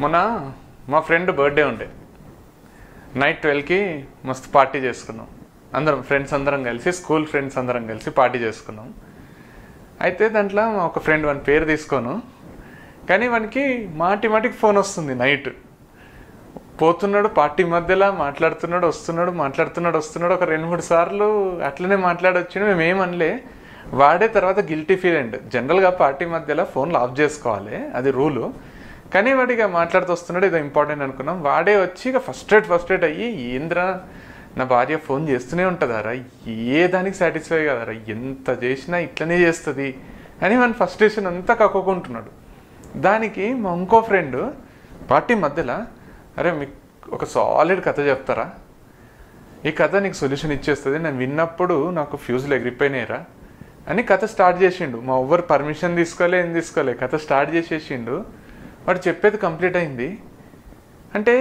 మొన్న మా friend birthday ఉండే. నైట్ ట్వెల్వ్కి మస్తు పార్టీ చేసుకున్నాం. అందరం ఫ్రెండ్స్ అందరం కలిసి స్కూల్ ఫ్రెండ్స్ అందరం కలిసి పార్టీ చేసుకున్నాం. అయితే దాంట్లో మా ఒక ఫ్రెండ్ వాని పేరు తీసుకోను. కానీ వానికి మాటి మాటికి ఫోన్ వస్తుంది నైట్ పోతున్నాడు పార్టీ మధ్యలో మాట్లాడుతున్నాడు వస్తున్నాడు మాట్లాడుతున్నాడు వస్తున్నాడు. ఒక రెండు మూడు సార్లు అట్లనే మాట్లాడొచ్చిన. మేము ఏమనలే వాడే తర్వాత గిల్టీ ఫీల్ అండ్ జనరల్గా పార్టీ మధ్యలో ఫోన్లు ఆఫ్ చేసుకోవాలి. అది రూలు కానీ వాడు ఇక మాట్లాడుతూ వస్తున్నాడు ఏదో ఇంపార్టెంట్ అనుకున్నాం. వాడే వచ్చి ఇక ఫస్ట్ రేట్ ఫస్ట్ రేట్ అయ్యి ఏంద్రా నా భార్య ఫోన్ చేస్తూనే ఉంటుందారా? ఏ దానికి సాటిస్ఫై కదరా? ఎంత చేసినా ఇట్లనే చేస్తుంది. అని మన ఫస్ట్రేషన్ అంతా కక్కుకుంటున్నాడు. దానికి మా ఇంకో ఫ్రెండ్ పార్టీ మధ్యలో అరే మీకు ఒక సాలిడ్ కథ చెప్తారా? ఈ కథ నీకు సొల్యూషన్ ఇచ్చేస్తుంది. నేను విన్నప్పుడు నాకు ఫ్యూజులు ఎగిరిపోయినాయిరా. అని కథ స్టార్ట్ చేసిండు. మా ఎవ్వరు పర్మిషన్ తీసుకోలే ఏం తీసుకోలే. కథ స్టార్ట్ చేసేసిండు. వాడు చెప్పేది కంప్లీట్ అయింది. అంటే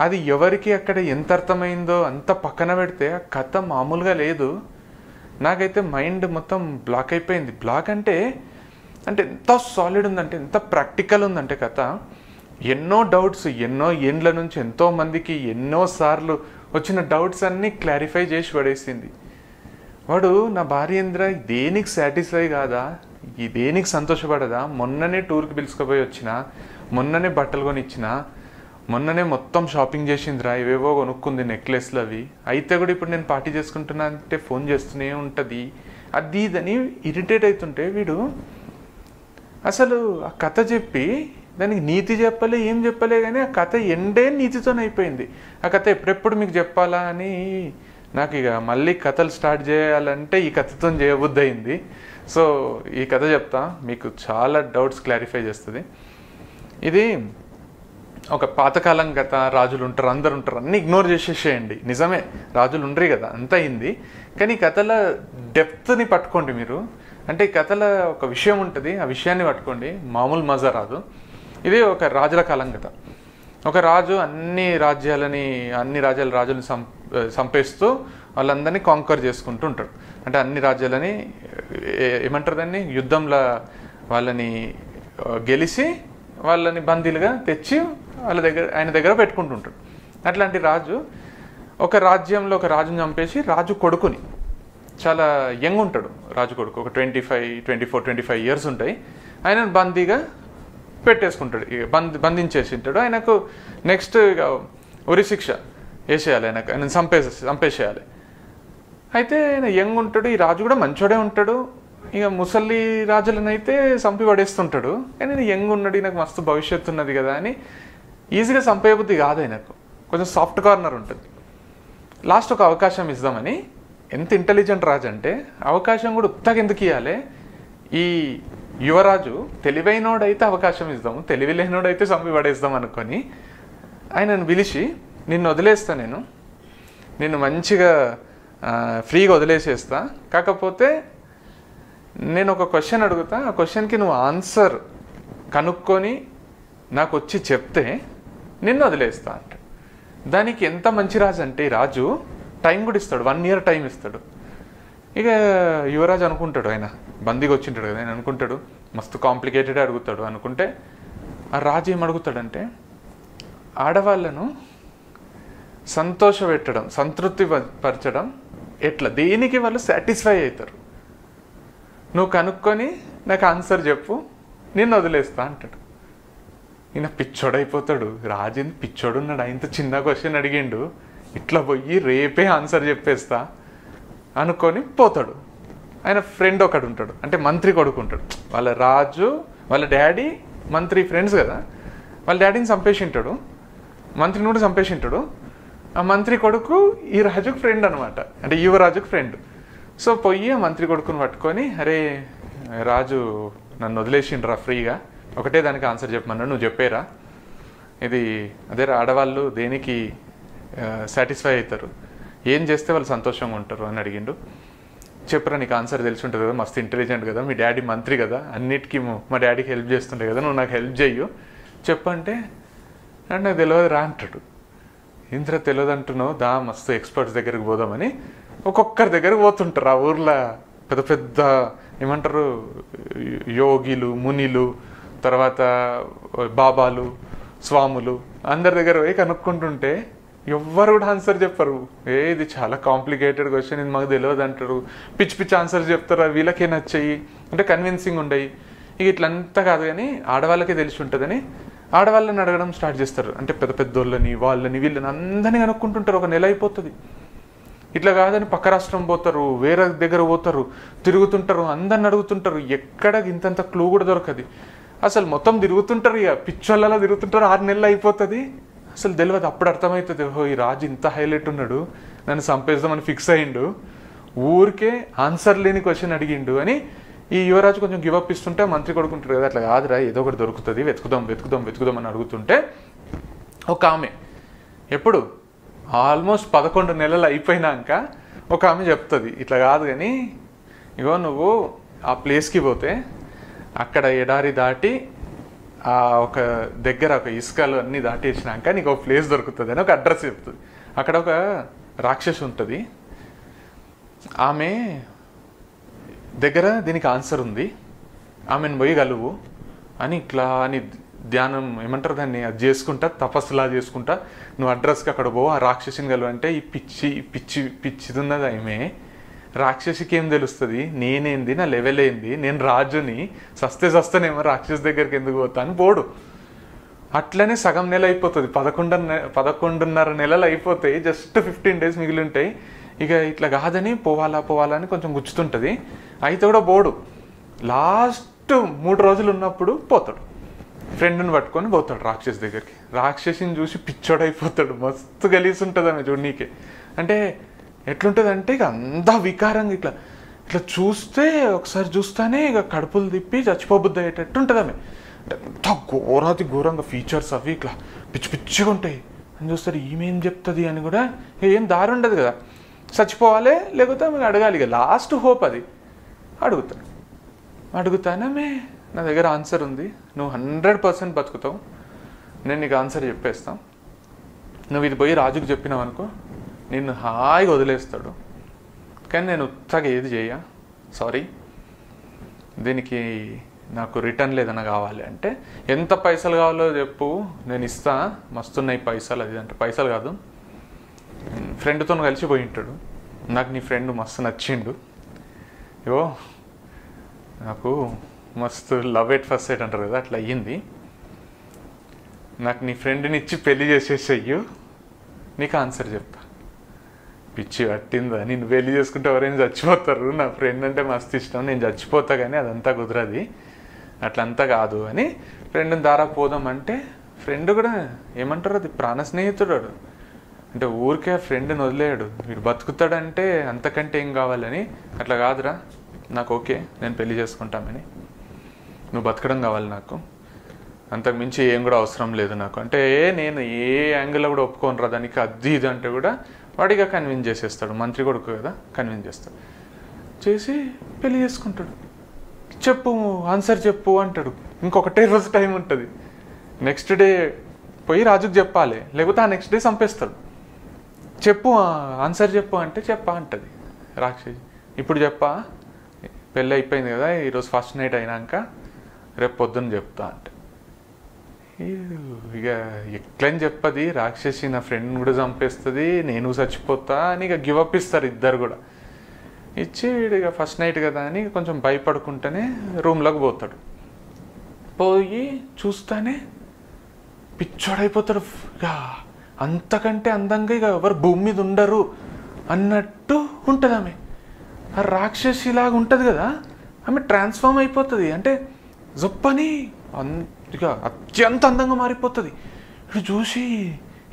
అది ఎవరికి అక్కడ ఎంత అర్థమైందో అంత పక్కన పెడితే ఆ కథ మామూలుగా లేదు. నాకైతే మైండ్ మొత్తం బ్లాక్ అయిపోయింది. బ్లాక్ అంటే అంటే ఎంత సాలిడ్ ఉందంటే ఎంత ప్రాక్టికల్ ఉందంటే కథ. ఎన్నో డౌట్స్ ఎన్నో ఏండ్ల నుంచి ఎంతో మందికి ఎన్నో సార్లు వచ్చిన డౌట్స్ అన్నీ క్లారిఫై చేసి పడేసింది. వాడు నా భార్యేంద్ర దేనికి సాటిస్ఫై కాదా? ఈ దేనికి సంతోషపడదా? మొన్ననే టూర్కి పిలుచుకుపోయి వచ్చిన మొన్ననే బట్టలు కొనిచ్చిన మొన్ననే మొత్తం షాపింగ్ చేసిందిరా ఇవేవో కొనుక్కుంది నెక్లెస్లు అవి. అయితే కూడా ఇప్పుడు నేను పార్టీ చేసుకుంటున్నా అంటే ఫోన్ చేస్తూనే ఉంటుంది. అది ఇదని ఇరిటేట్ అవుతుంటే వీడు అసలు ఆ కథ చెప్పి దానికి నీతి చెప్పలే ఏం చెప్పలే కానీ ఆ కథ ఎండే నీతితోనే అయిపోయింది. ఆ కథ ఎప్పుడెప్పుడు మీకు చెప్పాలా అని నాకు ఇక మళ్ళీ కథలు స్టార్ట్ చేయాలంటే ఈ కథతో చేయబుద్ధి అయింది సో ఈ కథ చెప్తా. మీకు చాలా డౌట్స్ క్లారిఫై చేస్తుంది. ఇది ఒక పాతకాలం కథ రాజులు ఉంటారు అందరు ఉంటారు అన్ని ఇగ్నోర్ చేసేసేయండి. నిజమే రాజులు ఉండరు కదా అంత అయింది. కానీ కథల డెప్త్ని పట్టుకోండి మీరు. అంటే ఈ కథల ఒక విషయం ఉంటుంది ఆ విషయాన్ని పట్టుకోండి. మామూలు మజా రాదు. ఇది ఒక రాజుల కాలం కథ. ఒక రాజు అన్ని రాజ్యాలని అన్ని రాజ్యాల రాజులను సం సంపేస్తూ వాళ్ళందరినీ కాంకర్ చేసుకుంటూ ఉంటాడు. అంటే అన్ని రాజ్యాలని ఏమంటారు దాన్ని? యుద్ధంలో వాళ్ళని గెలిచి వాళ్ళని బందీలుగా తెచ్చి వాళ్ళ దగ్గర ఆయన దగ్గర పెట్టుకుంటుంటాడు అట్లాంటి రాజు ఒక రాజ్యంలో ఒక రాజుని చంపేసి రాజు కొడుకుని చాలా యంగ్ ఉంటాడు రాజు కొడుకు. ఒక twenty five twenty four twenty five years ఉంటాయి. ఆయన బందీగా పెట్టేసుకుంటాడు. ఇక బంద్ బంధించేసి ఉంటాడు. ఆయనకు నెక్స్ట్ ఇక ఉరి శిక్ష. వేసేయాలి ఆయన ఆయన చంపేసి చంపేసేయాలి. అయితే ఆయన యంగ్ ఉంటాడు ఈ రాజు కూడా మంచోడే ఉంటాడు. ఇక ముసలి రాజులనైతే చంపి పడేస్తుంటాడు. కానీ యంగ్ ఉన్నాడు నాకు మస్తు భవిష్యత్తు ఉన్నది కదా అని ఈజీగా చంపేయబుద్ధి కాదు ఆయనకు. కొంచెం సాఫ్ట్ కార్నర్ ఉంటుంది. లాస్ట్ ఒక అవకాశం ఇద్దామని. ఎంత ఇంటెలిజెంట్ రాజు అంటే అవకాశం కూడా ఉత్తగా ఎందుకు ఇవ్వాలి ఈ యువరాజు తెలివైనోడైతే అవకాశం ఇద్దాము తెలివి లేనోడైతే చంపి పడేద్దాం అనుకొని ఆయనను పిలిచి నిన్ను వదిలేస్తా నేను. నిన్ను మంచిగా ఫ్రీగా వదిలేసేస్తా. కాకపోతే నేను ఒక క్వశ్చన్ అడుగుతా. ఆ క్వశ్చన్కి నువ్వు ఆన్సర్ కనుక్కొని నాకు వచ్చి చెప్తే నిన్ను వదిలేస్తా అంట. దానికి ఎంత మంచి రాజు అంటే రాజు టైం కూడా ఇస్తాడు. వన్ ఇయర్ టైం ఇస్తాడు. ఇక యువరాజు అనుకుంటాడు ఆయన. బందీగా వచ్చింటాడు కదా ఆయన అనుకుంటాడు. మస్తు కాంప్లికేటెడ్ అడుగుతాడు అనుకుంటే ఆ రాజు ఏం అడుగుతాడంటే ఆడవాళ్ళను సంతోషపెట్టడం సంతృప్తి పరచడం ఎట్లా? దేనికి వాళ్ళు సాటిస్ఫై అవుతారు నువ్వు కనుక్కొని నాకు ఆన్సర్ చెప్పు నేను వదిలేస్తా అంటాడు. ఈయన పిచ్చోడైపోతాడు. రాజేంద్ర పిచ్చోడు ఉన్నాడు ఇంత చిన్న క్వశ్చన్ అడిగిండు. ఇట్లా పోయి రేపే ఆన్సర్ చెప్పేస్తా అనుకొని పోతాడు. ఆయన ఫ్రెండ్ ఒకడు ఉంటాడు అంటే మంత్రి కొడుకు ఉంటాడు వాళ్ళ రాజు వాళ్ళ డాడీ మంత్రి ఫ్రెండ్స్ కదా. వాళ్ళ డాడీని చంపేసి ఉంటాడు మంత్రిని కూడా చంపేసి ఉంటాడు ఆ మంత్రి కొడుకు ఈ రాజుకు ఫ్రెండ్ అనమాట అంటే యువరాజుకు ఫ్రెండ్ సో పోయి ఆ మంత్రి కొడుకుని పట్టుకొని అరే రాజు నన్ను వదిలేసిండ్రా ఫ్రీగా. ఒకటే దానికి ఆన్సర్ చెప్పమన్నాడు. నువ్వు చెప్పేరా. ఇది అదే ఆడవాళ్ళు దేనికి సాటిస్ఫై అవుతారు? ఏం చేస్తే వాళ్ళు సంతోషంగా ఉంటారు అని అడిగిండు. చెప్పరా నీకు ఆన్సర్ తెలిసి ఉంటుంది కదా. మస్తు ఇంటెలిజెంట్ కదా. మీ డాడీ మంత్రి కదా. అన్నిటికీ మా డాడీకి హెల్ప్ చేస్తుండే కదా. నువ్వు నాకు హెల్ప్ చెయ్యు. చెప్పంటే అంటే నాకు తెలియదు రా అంటాడు. ఇంద్ర తెలియదు అంటున్నావు దా మస్తు ఎక్స్పర్ట్స్ దగ్గరికి పోదామని ఒక్కొక్కరి దగ్గరకు పోతుంటారు. ఆ ఊర్లో పెద్ద పెద్ద ఏమంటారు యోగిలు మునిలు తర్వాత బాబాలు స్వాములు అందరి దగ్గర పోయి కనుక్కుంటుంటే ఎవ్వరు కూడా ఆన్సర్ చెప్పరు. ఏ ఇది చాలా కాంప్లికేటెడ్ క్వశ్చన్ ఇది మాకు తెలియదు అంటారు. పిచ్చి పిచ్చి ఆన్సర్ చెప్తారు వీళ్ళకే నచ్చాయి అంటే కన్విన్సింగ్ ఉండయి. ఇక ఇట్లంతా కాదు కానీ ఆడవాళ్ళకే తెలిసి ఉంటుందని ఆడవాళ్ళని అడగడం స్టార్ట్ చేస్తారు. అంటే పెద్ద పెద్దోళ్ళని వాళ్ళని వీళ్ళని అందరినీ కనుక్కుంటుంటారు. ఒక నెల అయిపోతుంది. ఇట్లా కాదని పక్క రాష్ట్రం పోతారు వేరే దగ్గర పోతారు తిరుగుతుంటారు అందరిని అడుగుతుంటారు ఎక్కడ ఇంతంత క్లూ కూడా దొరకదు. అసలు మొత్తం తిరుగుతుంటారు ఇక. పిచ్చోళ్ళలా తిరుగుతుంటారు ఆరు నెలలు అయిపోతుంది. అసలు తెలియదు అప్పుడు అర్థమవుతుంది. ఓహో ఈ రాజు ఇంత హైలైట్ ఉన్నాడు నన్ను చంపేద్దామని ఫిక్స్ అయ్యిండు. ఊరికే ఆన్సర్ లేని క్వశ్చన్ అడిగిండు అని ఈ యువరాజు కొంచెం గివప్ ఇస్తుంటే మంత్రి కొడుకుంటారు కదా అట్లా కాదురా ఏదో ఒకటి దొరుకుతుంది వెతుకుదాం వెతుకుదాం వెతుకుదాం అని అడుగుతుంటే ఒక ఆమె ఎప్పుడు? ఆల్మోస్ట్ పదకొండు నెలలు అయిపోయినాక ఒక ఆమె చెప్తుంది ఇట్లా కాదు కానీ ఇగో నువ్వు ఆ ప్లేస్కి పోతే అక్కడ ఎడారి దాటి ఆ ఒక దగ్గర ఒక ఇసుకలు అన్నీ దాటేసినాక నీకు ఒక ప్లేస్ దొరుకుతుంది అని ఒక అడ్రస్ చెప్తుంది. అక్కడ ఒక రాక్షసి ఉంటుంది. ఆమె దగ్గర దీనికి ఆన్సర్ ఉంది. ఆమెను పోయి కలువు అని ఇట్లా అని ధ్యానం ఏమంటారు దాన్ని? అది చేసుకుంటా తపస్సులా చేసుకుంటా నువ్వు అడ్రస్కి అక్కడ పో ఆ రాక్షసిని కలువు అంటే ఈ పిచ్చి పిచ్చి పిచ్చిది ఉన్నది ఆమె. రాక్షసికి ఏం తెలుస్తుంది? నేనేంది? నా లెవెల్ ఏంది? నేను రాజుని. సస్తే సస్తేనేమో రాక్షసి దగ్గరికి ఎందుకు పోతా అని పోడు. అట్లనే సగం నెల అయిపోతుంది. పదకొండు పదకొండున్నర నెలలు అయిపోతాయి. జస్ట్ ఫిఫ్టీన్ డేస్ మిగిలి ఉంటాయి. ఇక ఇట్లా కాదని పోవాలా పోవాలా అని కొంచెం గుచ్చుతుంటుంది. అయితే కూడా పోడు. లాస్ట్ మూడు రోజులు ఉన్నప్పుడు పోతాడు. ఫ్రెండ్ని పట్టుకొని పోతాడు రాక్షస్ దగ్గరికి. రాక్షసిని చూసి పిచ్చోడైపోతాడు. మస్తు గలీసి ఉంటుంది ఆమె చూడనీకే అంటే ఎట్లుంటుంది అంటే ఇక అంతా వికారంగా ఇట్లా ఇట్లా చూస్తే ఒకసారి చూస్తానే ఇక కడుపులు తిప్పి చచ్చిపోబుద్ది అయ్యేటట్టు ఉంటుంది ఆమె అంటే అంత ఘోరాతి ఘోరంగా ఫీచర్స్ అవి ఇట్లా పిచ్చి పిచ్చిగా ఉంటాయి. అని చూస్తారు ఈమెం చెప్తుంది? అని కూడా ఏం దారి ఉండదు కదా. చచ్చిపోవాలి లేకపోతే ఆమె అడగాలి. ఇక లాస్ట్ హోప్ అది. అడుగుతాడు. అడుగుతానమే నా దగ్గర ఆన్సర్ ఉంది. నువ్వు హండ్రెడ్ పర్సెంట్ బతుకుతావు. నేను నీకు ఆన్సర్ చెప్పేస్తాం. నువ్వు ఇది పోయి రాజుకు చెప్పినావు అనుకో నిన్ను హాయిగా వదిలేస్తాడు. కానీ నేను ఉత్తగా ఏది చేయ? సారీ దీనికి నాకు రిటర్న్ లేదన్నా కావాలి అంటే ఎంత పైసలు కావాలో చెప్పు. నేను ఇస్తా. మస్తున్నాయి పైసలు అది అంటే పైసలు కాదు. ఫ్రెండ్తో కలిసి పోయి ఉంటాడు. నాకు నీ ఫ్రెండ్ మస్తు నచ్చిండు. యో నాకు మస్తు లవ్ ఎట్ ఫస్ట్ సైట్ అంటారు కదా అట్లా అయ్యింది. నాకు నీ ఫ్రెండ్ని ఇచ్చి పెళ్ళి చేసేసయ్యు నీకు ఆన్సర్ చెప్తా. పిచ్చి పట్టిందా? నేను పెళ్ళి చేసుకుంటే ఎవరైనా చచ్చిపోతారు. నా ఫ్రెండ్ అంటే మస్తు ఇష్టం. నేను చచ్చిపోతా కానీ అదంతా కుదరది. అట్లంతా కాదు అని ఫ్రెండ్ని దారా పోదాం అంటే ఫ్రెండ్ కూడా ఏమంటారు? అది ప్రాణ స్నేహితుడు వాడు. అంటే ఊరికే ఫ్రెండ్ని వదిలేయడు. వీడు బతుకుతాడంటే అంతకంటే ఏం కావాలని. అట్లా కాదురా. నాకు ఓకే నేను పెళ్ళి చేసుకుంటామని. నువ్వు బతకడం కావాలి నాకు. అంతకు మించి ఏం కూడా అవసరం లేదు నాకు. అంటే నేను ఏ యాంగిల్లో కూడా ఒప్పుకోను రా దానికి. అది ఇది అంటే కూడా వాడిగా కన్విన్స్ చేసేస్తాడు. మంత్రి కొడుకు కదా కన్విన్స్ చేస్తాడు. చేసి పెళ్ళి చేసుకుంటాడు. చెప్పు ఆన్సర్ చెప్పు అంటాడు. ఇంకొకటే రోజు టైం ఉంటుంది. నెక్స్ట్ డే పోయి రాజుకు చెప్పాలి. లేకపోతే ఆ నెక్స్ట్ డే చంపేస్తాడు. చెప్పు ఆన్సర్ చెప్పు అంటే చెప్పా అంటది. రాక్షసి ఇప్పుడు చెప్పా? పెళ్ళి అయిపోయింది కదా ఈరోజు ఫస్ట్ నైట్ అయినాక రేపు పొద్దున్న చెప్తా అంటే. ఇక ఎట్లని చెప్పది రాక్షసి నా ఫ్రెండ్ కూడా చంపేస్తుంది నేను చచ్చిపోతా అని ఇక గివప్ ఇస్తారు ఇద్దరు కూడా. ఇచ్చి వీడు ఇక ఫస్ట్ నైట్ కదా అని కొంచెం భయపడుకుంటేనే రూమ్లోకి పోతాడు. పోయి చూస్తానే పిచ్చోడైపోతాడు. ఇక అంతకంటే అందంగా ఇక ఎవరు భూమి మీద ఉండరు అన్నట్టు ఉంటుంది ఆమె. రాక్షసిలాగా ఉంటుంది కదా ఆమె ట్రాన్స్ఫార్మ్ అయిపోతుంది. అంటే జొప్పని అన్ ఇక అత్యంత అందంగా మారిపోతుంది. ఇటు చూసి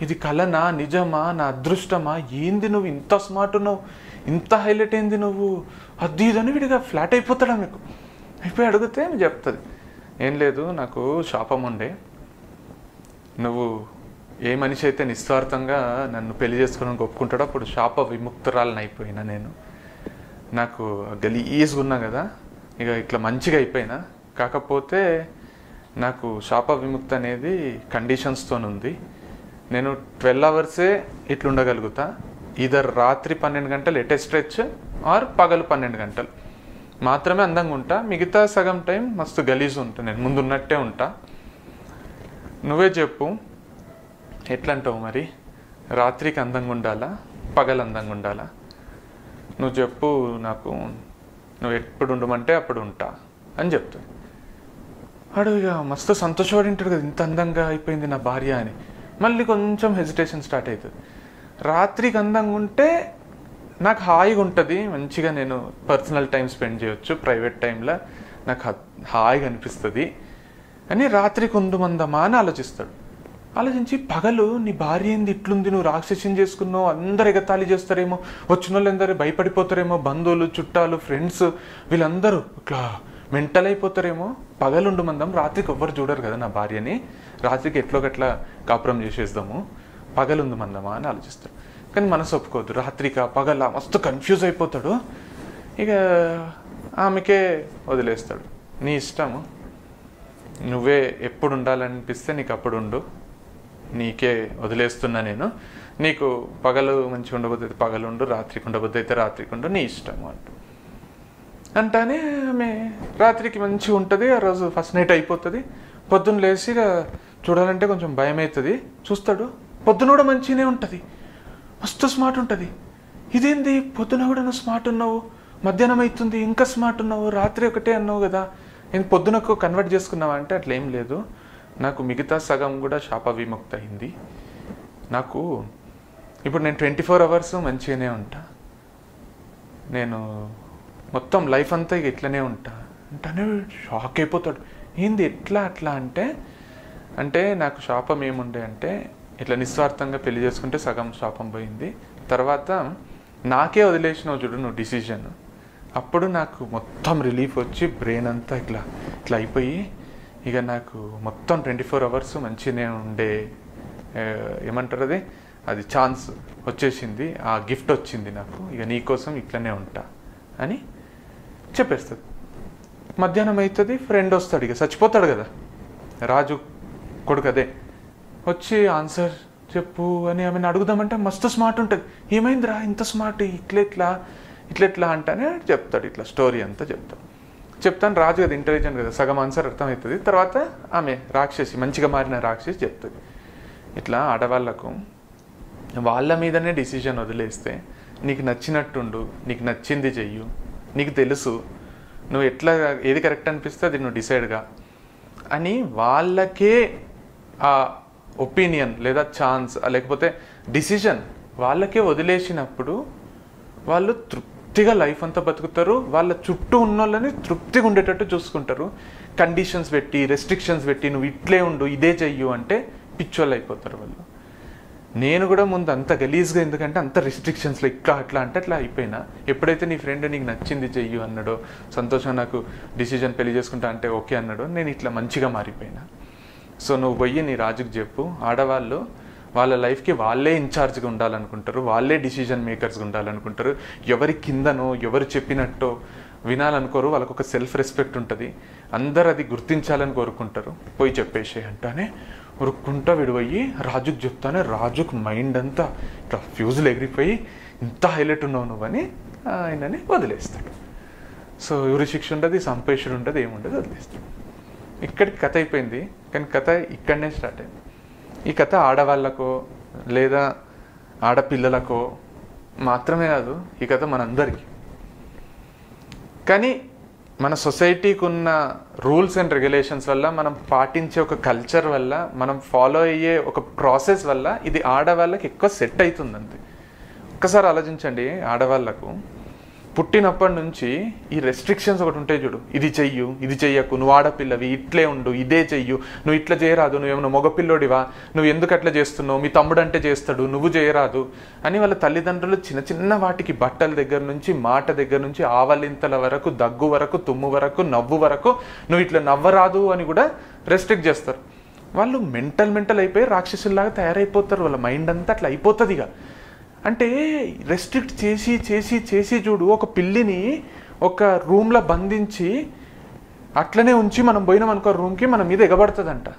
ఇది కలనా నిజమా నా అదృష్టమా ఏంది నువ్వు ఇంత స్మార్ట్ ఉన్నావు ఇంత హైలైట్ ఏంది నువ్వు అది ఇదని వీడిగా ఫ్లాట్ అయిపోతాడా మీకు అయిపోయి అడిగితే ఆమె చెప్తుంది ఏం లేదు నాకు శాపం ఉండే. నువ్వు ఏ మనిషి అయితే నిస్వార్థంగా నన్ను పెళ్ళి చేసుకోవడానికి ఒప్పుకుంటాడో అప్పుడు శాప విముక్తురాలని అయిపోయినా నేను. నాకు గలీజ్గా ఉన్నా కదా ఇక ఇట్లా మంచిగా అయిపోయినా. కాకపోతే నాకు శాప విముక్తి అనేది కండిషన్స్తో ఉంది. నేను ట్వెల్వ్ అవర్సే ఇట్లుండగలుగుతా. ఇదర్ రాత్రి పన్నెండు గంటలు ఎటే స్ట్రెచ్ ఆర్ పగలు పన్నెండు గంటలు. మాత్రమే అందంగా ఉంటా. మిగతా సగం టైం మస్తు గలీజ్ ఉంటా. నేను ముందు ఉన్నట్టే ఉంటా. నువ్వే చెప్పు ఎట్లా అంటావు మరి? రాత్రికి అందంగా ఉండాలా? పగలు అందంగా ఉండాలా? నువ్వు చెప్పు నాకు నువ్వు ఎప్పుడు ఉండమంటే అప్పుడు ఉంటా అని చెప్తుంది. వాడు ఇక మస్తు సంతోషపడి ఉంటాడు కదా ఇంత అందంగా అయిపోయింది నా భార్య అని. మళ్ళీ కొంచెం హెజిటేషన్ స్టార్ట్ అవుతుంది. రాత్రికి అందంగా ఉంటే నాకు హాయిగా ఉంటుంది మంచిగా నేను పర్సనల్ టైం స్పెండ్ చేయొచ్చు ప్రైవేట్ టైంలో నాకు హాయిగా అనిపిస్తుంది అని రాత్రికి ఉండుమందమా అని ఆలోచిస్తాడు. ఆలోచించి పగలు నీ భార్య ఏంది ఇట్లుంది నువ్వు రాక్షసం చేసుకున్నావు అందరు ఎగతాళి చేస్తారేమో వచ్చిన వాళ్ళు అందరూ భయపడిపోతారేమో బంధువులు చుట్టాలు ఫ్రెండ్స్ వీళ్ళందరూ ఇట్లా మెంటల్ అయిపోతారేమో. పగలుండు మందం రాత్రికి ఎవ్వరు చూడరు కదా నా భార్యని. రాత్రికి ఎట్లోగట్లా కాపురం చేసేద్దాము. పగలుంది మందమా అని ఆలోచిస్తాడు కానీ మనసు ఒప్పుకోవద్దు. రాత్రిక పగల మస్తు కన్ఫ్యూజ్ అయిపోతాడు. ఇక ఆమెకే వదిలేస్తాడు. నీ ఇష్టము. నువ్వే ఎప్పుడు ఉండాలనిపిస్తే నీకు అప్పుడు ఉండు నీకే వదిలేస్తున్నా నేను. నీకు పగలు మంచిగా ఉండబోద్ది అయితే పగలు ఉండు రాత్రికి ఉండబోద్ది అయితే రాత్రికి ఉండు నీ ఇష్టం అంటు. అంటానే ఆమె రాత్రికి మంచిగా ఉంటుంది ఆ రోజు ఫస్ట్ నైట్ అయిపోతుంది. పొద్దున్న లేచి చూడాలంటే కొంచెం భయం అవుతుంది చూస్తాడు పొద్దున కూడా మంచిగానే ఉంటుంది. మస్తు స్మార్ట్ ఉంటుంది. ఇదేంది? పొద్దున కూడా నువ్వు స్మార్ట్ ఉన్నావు. మధ్యాహ్నం అవుతుంది ఇంకా స్మార్ట్ ఉన్నావు. రాత్రి ఒకటే అన్నావు కదా. నేను పొద్దునకు కన్వర్ట్ చేసుకున్నావా అంటే అట్లా ఏం లేదు. నాకు మిగతా సగం కూడా శాప విముక్త అయింది. నాకు ఇప్పుడు నేను ట్వంటీ ఫోర్ అవర్స్ మంచిగానే ఉంటా. నేను మొత్తం లైఫ్ అంతా ఇట్లనే ఉంటా. అంటే షాక్ అయిపోతాడు. ఏంది ఎట్లా అట్లా అంటే అంటే నాకు శాపం ఏముండే అంటే ఇట్లా నిస్వార్థంగా పెళ్ళి చేసుకుంటే సగం శాపం పోయింది. తర్వాత నాకే వదిలేసిన చూడు నువ్వు డిసిజన్. అప్పుడు నాకు మొత్తం రిలీఫ్ వచ్చి బ్రెయిన్ అంతా ఇట్లా ఇట్లా అయిపోయి ఇక నాకు మొత్తం ట్వంటీ ఫోర్ అవర్స్ మంచిగానే ఉండే ఏమంటారు అది అది ఛాన్స్ వచ్చేసింది. ఆ గిఫ్ట్ వచ్చింది నాకు. ఇక నీకోసం ఇట్లనే ఉంటా అని చెప్పేస్తుంది. మధ్యాహ్నం అవుతుంది ఫ్రెండ్ వస్తాడు ఇక. చచ్చిపోతాడు కదా. రాజు కొడుకు అదే. వచ్చి ఆన్సర్ చెప్పు అని ఆమెను అడుగుదామంటే మస్తు స్మార్ట్ ఉంటుంది. ఏమైందిరా? ఇంత స్మార్ట్ ఇట్లా ఇట్లా ఇట్లా చెప్తాడు. ఇట్లా స్టోరీ అంతా చెప్తాడు. చెప్తాను రాజు కదా ఇంటెలిజెంట్ కదా సగం ఆన్సర్ అర్థమవుతుంది. తర్వాత ఆమె రాక్షసి మంచిగా మారిన రాక్షసి చెప్తుంది. ఇట్లా ఆడవాళ్ళకు వాళ్ళ మీదనే డిసిజన్ వదిలేస్తే నీకు నచ్చినట్టుండు నీకు నచ్చింది చెయ్యు నీకు తెలుసు నువ్వు ఎట్లా ఏది కరెక్ట్ అనిపిస్తే అది నువ్వు డిసైడ్గా అని వాళ్ళకే ఆ ఒపీనియన్ లేదా ఛాన్స్ లేకపోతే డిసిజన్ వాళ్ళకే వదిలేసినప్పుడు వాళ్ళు తృప్తి తృప్తిగా లైఫ్ అంతా బతుకుతారు. వాళ్ళ చుట్టూ ఉన్న వాళ్ళని తృప్తిగా ఉండేటట్టు చూసుకుంటారు. కండిషన్స్ పెట్టి రెస్ట్రిక్షన్స్ పెట్టి నువ్వు ఇట్లే ఉండు ఇదే చెయ్యు అంటే పిచ్చోళ్ళు అయిపోతారు వాళ్ళు. నేను కూడా ముందు అంత గలీజ్గా ఎందుకంటే అంత రిస్ట్రిక్షన్స్లో ఇట్లా అట్లా అంటే అట్లా అయిపోయినా. ఎప్పుడైతే నీ ఫ్రెండ్ నీకు నచ్చింది చెయ్యు అన్నాడో సంతోషం నాకు డిసిజన్ పెళ్ళి చేసుకుంటా అంటే ఓకే అన్నాడో నేను ఇట్లా మంచిగా మారిపోయినా. సో నువ్వు పోయి నీ రాజుకు చెప్పు. ఆడవాళ్ళు వాళ్ళ లైఫ్కి వాళ్ళే ఇన్ఛార్జ్గా ఉండాలనుకుంటారు వాళ్ళే డిసిజన్ మేకర్స్గా ఉండాలనుకుంటారు. ఎవరి కిందనో ఎవరు చెప్పినట్టో వినాలనుకోరు వాళ్ళకు ఒక సెల్ఫ్ రెస్పెక్ట్ ఉంటుంది. అందరు అది గుర్తించాలని కోరుకుంటారు. పోయి చెప్పేసే అంటానే ఉరుక్కుంటా విడిపోయి రాజుకు చెప్తానే రాజుకు మైండ్ అంతా ఇట్లా ఫ్యూజులు ఎగిరిపోయి ఇంత హైలైట్ ఉన్నావు నువ్వని ఆయనని వదిలేస్తాడు. సో ఎవరి శిక్ష ఉండదు సంపేషుడు ఉండదు ఏముండదు వదిలేస్తాడు. ఇక్కడికి కథ అయిపోయింది కానీ కథ ఇక్కడనే స్టార్ట్ అయింది. ఈ కథ ఆడవాళ్ళకో లేదా ఆడపిల్లలకో మాత్రమే కాదు ఈ కథ మనందరికీ. కానీ మన సొసైటీకి ఉన్న రూల్స్ అండ్ రెగ్యులేషన్స్ వల్ల మనం పాటించే ఒక కల్చర్ వల్ల మనం ఫాలో అయ్యే ఒక ప్రాసెస్ వల్ల ఇది ఆడవాళ్ళకి ఎక్కువ సెట్ అవుతుంది అంతే ఒక్కసారి ఆలోచించండి ఆడవాళ్ళకు పుట్టినప్పటి నుంచి ఈ రెస్ట్రిక్షన్స్ ఒకటి ఉంటాయి చూడు. ఇది చెయ్యు ఇది చెయ్యకు నువ్వు ఆడపిల్లవి ఇట్లే ఉండు ఇదే చెయ్యు నువ్వు ఇట్లా చేయరాదు నువ్వేమైనా మగపిల్లోడివా నువ్వు ఎందుకు అట్లా చేస్తున్నావు మీ తమ్ముడు అంటే చేస్తాడు నువ్వు చేయరాదు అని వాళ్ళ తల్లిదండ్రులు చిన్న చిన్న వాటికి బట్టల దగ్గర నుంచి మాట దగ్గర నుంచి ఆవలింతల వరకు దగ్గు వరకు తుమ్ము వరకు నవ్వు వరకు నువ్వు ఇట్లా నవ్వరాదు అని కూడా రెస్ట్రిక్ట్ చేస్తారు. వాళ్ళు మెంటల్ మెంటల్ అయిపోయి రాక్షసుల్లాగా తయారైపోతారు. వాళ్ళ మైండ్ అంతా అట్లా అయిపోతుంది ఇక అంటే రెస్ట్రిక్ట్ చేసి చేసి చేసి చూడు ఒక పిల్లిని ఒక రూమ్లో బంధించి అట్లనే ఉంచి మనం పోయినాం అనుకో రూమ్కి మన మీద ఎగబడుతుందంట.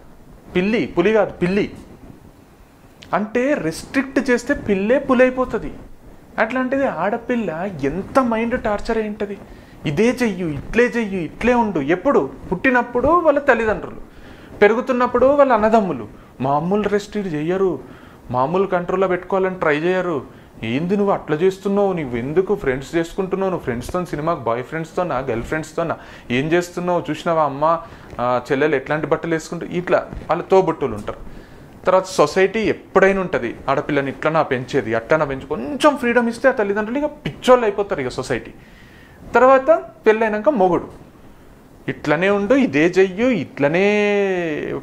పిల్లి పులి కాదు పిల్లి. అంటే రెస్ట్రిక్ట్ చేస్తే పిల్లే పులి అయిపోతుంది. అట్లాంటిది ఆడపిల్ల ఎంత మైండ్ టార్చర్ ఏంటది ఇదే చెయ్యు ఇట్లే చెయ్యు ఇట్లే ఉండు. ఎప్పుడు? పుట్టినప్పుడు వాళ్ళ తల్లిదండ్రులు. పెరుగుతున్నప్పుడు వాళ్ళ అన్నదమ్ములు. మామూలు రెస్ట్రిక్ట్ చెయ్యరు. మామూలు కంట్రోల్లో పెట్టుకోవాలని ట్రై చేయరు. ఏంది నువ్వు అట్లా చేస్తున్నావు? నువ్వు ఎందుకు ఫ్రెండ్స్ చేసుకుంటున్నావు? నువ్వు ఫ్రెండ్స్తో సినిమాకి బాయ్ ఫ్రెండ్స్తోనా గర్ల్ ఫ్రెండ్స్తోనా ఏం చేస్తున్నావు? చూసినావా అమ్మ? చెల్లెలు ఎట్లాంటి బట్టలు వేసుకుంటారు ఇట్లా వాళ్ళ తోబుట్టులు ఉంటారు. తర్వాత సొసైటీ ఎప్పుడైనా ఉంటుంది. ఆడపిల్లని ఇట్లనా పెంచేది అట్టనా పెంచు కొంచెం ఫ్రీడమ్ ఇస్తే ఆ తల్లిదండ్రులు ఇక పిచ్చోళ్ళు అయిపోతారు ఇక సొసైటీ తర్వాత పెళ్ళైనాక మొగుడు. ఇట్లనే ఉండు ఇదే చెయ్యు ఇట్లనే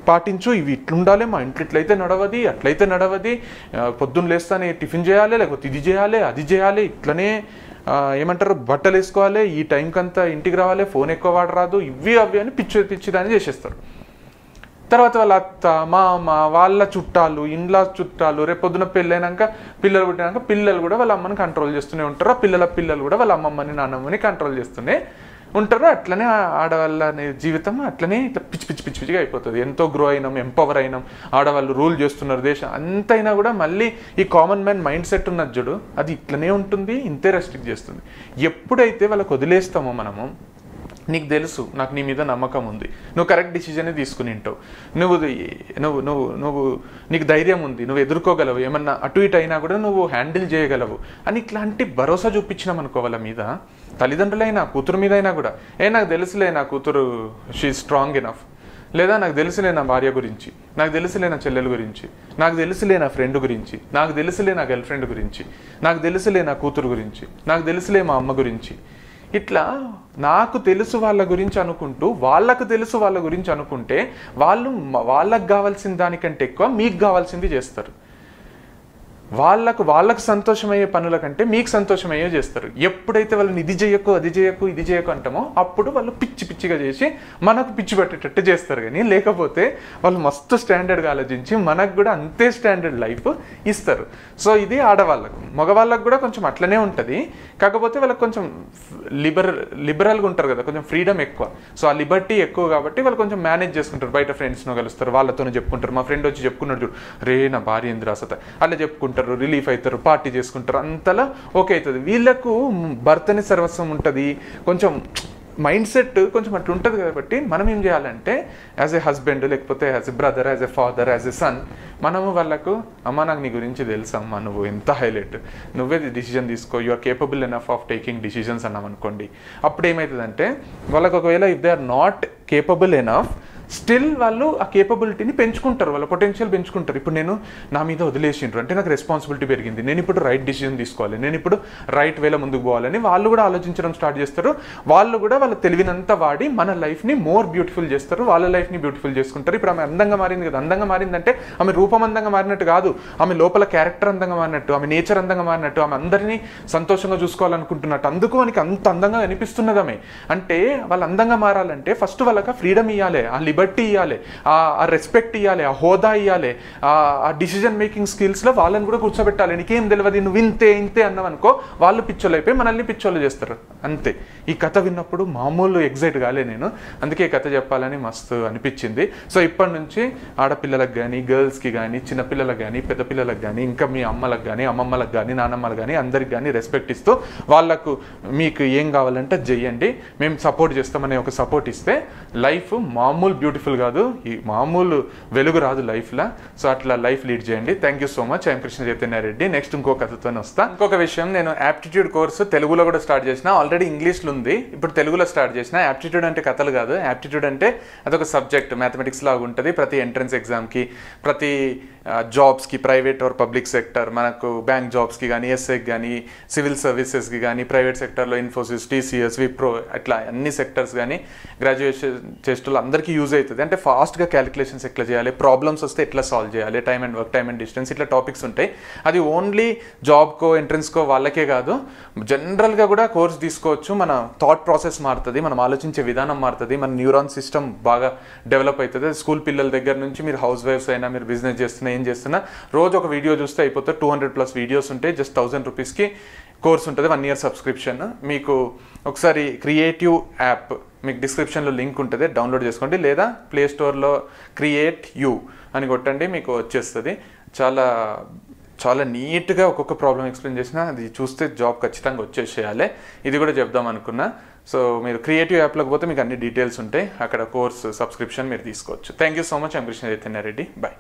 పాటించు ఇవి ఇట్లుండాలి మా ఇంట్లో ఇట్లయితే నడవది అట్లయితే నడవది పొద్దున్న లేస్తానే టిఫిన్ చేయాలి లేకపోతే ఇది చేయాలి అది చేయాలి ఇట్లనే ఏమంటారు బట్టలు వేసుకోవాలి ఈ టైంకి ఇంటికి రావాలి ఫోన్ ఎక్కువ వాడరాదు ఇవి అవి అని పిచ్చి పిచ్చి దాన్ని చేసేస్తారు. తర్వాత వాళ్ళ అత్త మామ వాళ్ళ చుట్టాలు ఇండ్ల చుట్టాలు రేపు పొద్దున పెళ్ళైనాక పిల్లలు పుట్టినాక పిల్లలు కూడా వాళ్ళ అమ్మని కంట్రోల్ చేస్తూనే ఉంటారు ఆ పిల్లల పిల్లలు కూడా వాళ్ళ అమ్మమ్మని నాన్నమ్మని కంట్రోల్ చేస్తూనే ఉంటారు అట్లనే ఆడవాళ్ళ జీవితం అట్లనే ఇట్లా పిచ్చి పిచ్చి పిచ్చి పిచ్చిగా అయిపోతుంది. ఎంతో గ్రో అయినాం ఎంపవర్ అయినాం. ఆడవాళ్ళు రూల్ చేస్తున్నారు దేశం. అంతైనా కూడా మళ్ళీ ఈ కామన్ మ్యాన్ మైండ్ సెట్ ఉన్నది చూడు అది ఇట్లనే ఉంటుంది ఇంతే రెస్ట్రిక్ట్ చేస్తుంది. ఎప్పుడైతే వాళ్ళకి వదిలేస్తామో మనము నీకు తెలుసు నాకు నీ మీద నమ్మకం ఉంది. నువ్వు కరెక్ట్ డిసిజనే తీసుకుని ఉంటావు నువ్వు నువ్వు నువ్వు నువ్వు నీకు ధైర్యం ఉంది. నువ్వు ఎదుర్కోగలవు. ఏమన్నా అటు ఇటు అయినా కూడా నువ్వు హ్యాండిల్ చేయగలవు. అని ఇట్లాంటి భరోసా చూపించినాం అనుకో వాళ్ళ మీద. తల్లిదండ్రులైనా కూతురు మీద అయినా కూడా. ఏ నాకు తెలుసులే నా కూతురు షీ స్ట్రాంగ్ ఎనఫ్ లేదా నాకు తెలుసులే నా భార్య గురించి. నాకు తెలుసులే నా చెల్లెల గురించి. నాకు తెలుసులే నా ఫ్రెండ్ గురించి. నాకు తెలుసులే నా గర్ల్ ఫ్రెండ్ గురించి. నాకు తెలుసులే నా కూతురు గురించి. నాకు తెలుసులే మా అమ్మ గురించి. ఇట్లా నాకు తెలుసు వాళ్ళ గురించి అనుకుంటూ వాళ్ళకు తెలుసు వాళ్ళ గురించి అనుకుంటే వాళ్ళు వాళ్ళకు కావాల్సిన దానికంటే ఎక్కువ మీకు కావాల్సింది చేస్తారు. వాళ్ళకు వాళ్ళకు సంతోషమయ్యే పనుల కంటే మీకు సంతోషమయ్యే చేస్తారు. ఎప్పుడైతే వాళ్ళని ఇది చేయకు అది చేయకు ఇది చేయకు అంటామో అప్పుడు వాళ్ళు పిచ్చి పిచ్చిగా చేసి మనకు పిచ్చి పెట్టేటట్టు చేస్తారు కానీ లేకపోతే వాళ్ళు మస్తు స్టాండర్డ్గా ఆలోచించి మనకు కూడా అంతే స్టాండర్డ్ లైఫ్ ఇస్తారు. సో ఇది ఆడవాళ్ళకు. మగవాళ్ళకు కూడా కొంచెం అట్లనే ఉంటుంది. కాకపోతే వాళ్ళకి కొంచెం లిబర్ లిబరల్గా ఉంటారు కదా కొంచెం ఫ్రీడమ్ ఎక్కువ. సో ఆ లిబర్టీ ఎక్కువ కాబట్టి వాళ్ళు కొంచెం మేనేజ్ చేసుకుంటారు. బయట ఫ్రెండ్స్ను కలుస్తారు వాళ్ళతోనే చెప్పుకుంటారు. మా ఫ్రెండ్ వచ్చి చెప్పుకున్నాడు చూడు రే నా భార్య ఇంద్రాసత అలా చెప్పుకుంటారు. రిలీఫ్ అవుతారు పార్టీ చేసుకుంటారు అంతలా ఓకే అవుతుంది. వీళ్ళకు భర్తని సర్వస్వం ఉంటుంది. కొంచెం మైండ్ సెట్ కొంచెం అట్లా ఉంటుంది కాబట్టి మనం ఏం చేయాలంటే యాజ్ ఎ హస్బెండ్ లేకపోతే as a brother as a father as a son మనము వాళ్ళకు అమ్మ నాకు నీ గురించి తెలుసు నువ్వు ఎంత హైలైట్ నువ్వే డిసిజన్ తీసుకో you are capable enough of taking decisions అన్నాం అనుకోండి అప్పుడు ఏమవుతుందంటే వాళ్ళకు ఒకవేళ if they are not capable enough still వాళ్ళు ఆ కేపబిలిటీని పెంచుకుంటారు. వాళ్ళ పొటెన్షియల్ పెంచుకుంటారు. ఇప్పుడు నేను నా మీద వదిలేసిండ్రు. అంటే నాకు రెస్పాన్సిబిలిటీ పెరిగింది. నేను ఇప్పుడు రైట్ డిసిజన్ తీసుకోవాలి. నేను ఇప్పుడు రైట్ వేలో ముందుకు పోవాలని వాళ్ళు కూడా ఆలోచించడం స్టార్ట్ చేస్తారు. వాళ్ళు కూడా వాళ్ళ తెలివినంత వాడి మన లైఫ్ని మోర్ బ్యూటిఫుల్ చేస్తారు. వాళ్ళ లైఫ్ని బ్యూటిఫుల్ చేసుకుంటారు. ఇప్పుడు ఆమె అందంగా మారింది కదా. అందంగా మారిందంటే ఆమె రూపం అందంగా మారినట్టు కాదు. ఆమె లోపల క్యారెక్టర్ అందంగా మారినట్టు ఆమె నేచర్ అందంగా మారినట్టు ఆమె అందరినీ సంతోషంగా చూసుకోవాలనుకుంటున్నట్టు. అందుకు మనకి అంత అందంగా కనిపిస్తున్నది ఆమె. అంటే వాళ్ళు అందంగా మారాలంటే ఫస్ట్ వాళ్ళకి ఫ్రీడమ్ ఇవ్వాలి ఆ లిబర్టీ ఇవ్వాలి ఆ రెస్పెక్ట్ ఇవ్వాలి ఆ హోదా ఇవ్వాలి ఆ డిసిజన్ మేకింగ్ స్కిల్స్లో వాళ్ళని కూడా కూర్చోబెట్టాలి. నీకేం తెలియదు నువ్వు ఇంతే ఇంతే అన్నావు అనుకో వాళ్ళు పిచ్చోళ్ళు అయిపోయి మనల్ని పిచ్చోళ్ళు చేస్తారు. అంతే. ఈ కథ విన్నప్పుడు మామూలు ఎగ్జైట్ కాలే నేను. అందుకే కథ చెప్పాలని మస్తు అనిపించింది. సో ఇప్పటి నుంచి ఆడపిల్లలకు కానీ గర్ల్స్కి కానీ చిన్నపిల్లలకు కానీ పెద్ద పిల్లలకు కానీ ఇంకా మీ అమ్మలకు కానీ అమ్మమ్మలకు కానీ నానమ్మలకు కానీ అందరికి కానీ రెస్పెక్ట్ ఇస్తూ వాళ్ళకు మీకు ఏం కావాలంటే అది చెయ్యండి. మేము సపోర్ట్ చేస్తామనే ఒక సపోర్ట్ ఇస్తే లైఫ్ మామూలు బ్యూటిఫుల్ కాదు. ఈ మామూలు వెలుగు రాదు లైఫ్లో సో అట్లా లైఫ్ లీడ్ చేయండి. Thank you so much I'm Krishna Chaitanya Reddy next ఇంకో కథతోనే వస్తా. ఇంకొక విషయం నేను యాప్టిట్యూడ్ కోర్సు తెలుగులో కూడా స్టార్ట్ చేసిన. ఆల్రెడీ ఇంగ్లీష్లో ఉంది. ఇప్పుడు తెలుగులో స్టార్ట్ చేసిన. యాప్టిట్యూడ్ అంటే కథలు కాదు. యాప్టిట్యూడ్ అంటే అదొక సబ్జెక్ట్ మ్యాథమెటిక్స్ లాగా ఉంటుంది. ప్రతి ఎంట్రన్స్ ఎగ్జామ్కి ప్రతి జాబ్స్కి ప్రైవేట్ ఆర్ పబ్లిక్ సెక్టర్ మనకు బ్యాంక్ జాబ్స్కి కానీ ఎస్ఐకి కానీ సివిల్ సర్వీసెస్కి కానీ ప్రైవేట్ సెక్టర్లో ఇన్ఫోసిస్ టీసీఎస్ విప్రో అట్లా అన్ని సెక్టర్స్ కానీ గ్రాడ్యుయేషన్ చేసేటోళ్ళు అందరికీ యూజ్ అవుతుంది. అంటే ఫాస్ట్గా క్యాలిక్యులేషన్స్ ఎట్లా చేయాలి? ప్రాబ్లమ్స్ వస్తే ఎట్లా సాల్వ్ చేయాలి? Time and work time and distance ఇట్లా టాపిక్స్ ఉంటాయి. అది ఓన్లీ జాబ్కో ఎంట్రన్స్కో వాళ్ళకే కాదు. జనరల్గా కూడా కోర్స్ తీసుకోవచ్చు. మన థాట్ ప్రాసెస్ మారుతుంది. మనం ఆలోచించే విధానం మారుతుంది. మన న్యూరాన్ సిస్టమ్ బాగా డెవలప్ అవుతుంది స్కూల్ పిల్లల దగ్గర నుంచి మీరు హౌస్ వైఫ్స్ అయినా మీరు బిజినెస్ చేస్తున్నా ఏం చేస్తున్నా రోజు ఒక వీడియో చూస్తే అయిపోతే టూ హండ్రెడ్ ప్లస్ వీడియోస్ ఉంటాయి. జస్ట్ థౌసండ్ రూపీస్కి కోర్స్ ఉంటుంది వన్ ఇయర్ సబ్స్క్రిప్షన్ మీకు ఒకసారి క్రియేటివ్ యాప్ మీకు డిస్క్రిప్షన్లో లింక్ ఉంటుంది డౌన్లోడ్ చేసుకోండి. లేదా ప్లే స్టోర్లో క్రియేట్ యూ అని కొట్టండి మీకు వచ్చేస్తుంది. చాలా చాలా నీట్గా ఒక్కొక్క ప్రాబ్లం ఎక్స్ప్లెయిన్ చేసిన అది చూస్తే జాబ్ ఖచ్చితంగా వచ్చేసేయాలి. ఇది కూడా చెప్దాం అనుకున్నా. సో మీరు క్రియేటివ్ యాప్లోకి పోతే మీకు అన్ని డీటెయిల్స్ ఉంటాయి. అక్కడ కోర్స్ సబ్స్క్రిప్షన్ మీరు తీసుకోవచ్చు. థ్యాంక్ యూ సో మచ్ అంకృష్ణ కృష్ణ చైతన్య రెడ్డి బాయ్